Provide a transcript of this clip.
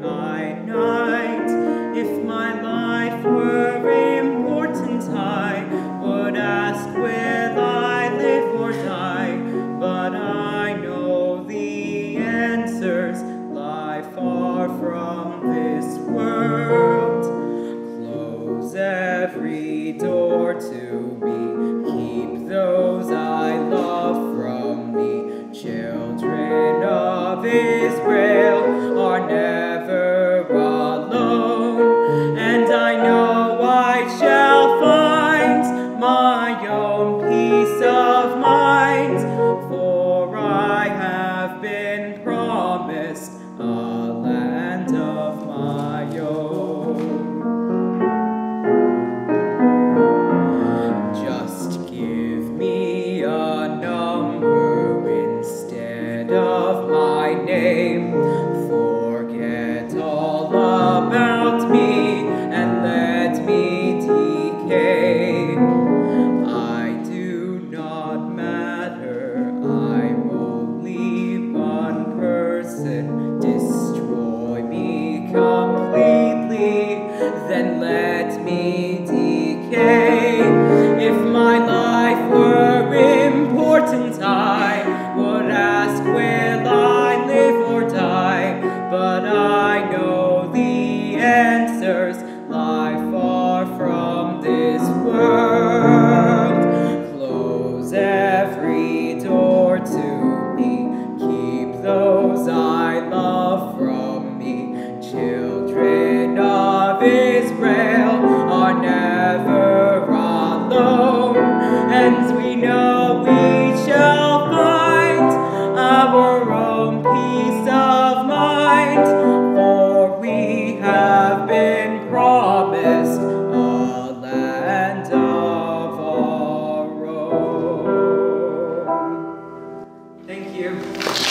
my night. If my life were important, I would ask, will I live or die? But I know the answers lie far from this world. Close every door to me. A land of my own. Just give me a number instead of my name. Ask, will I live or die? But I know the answers lie far from this world. Close every you.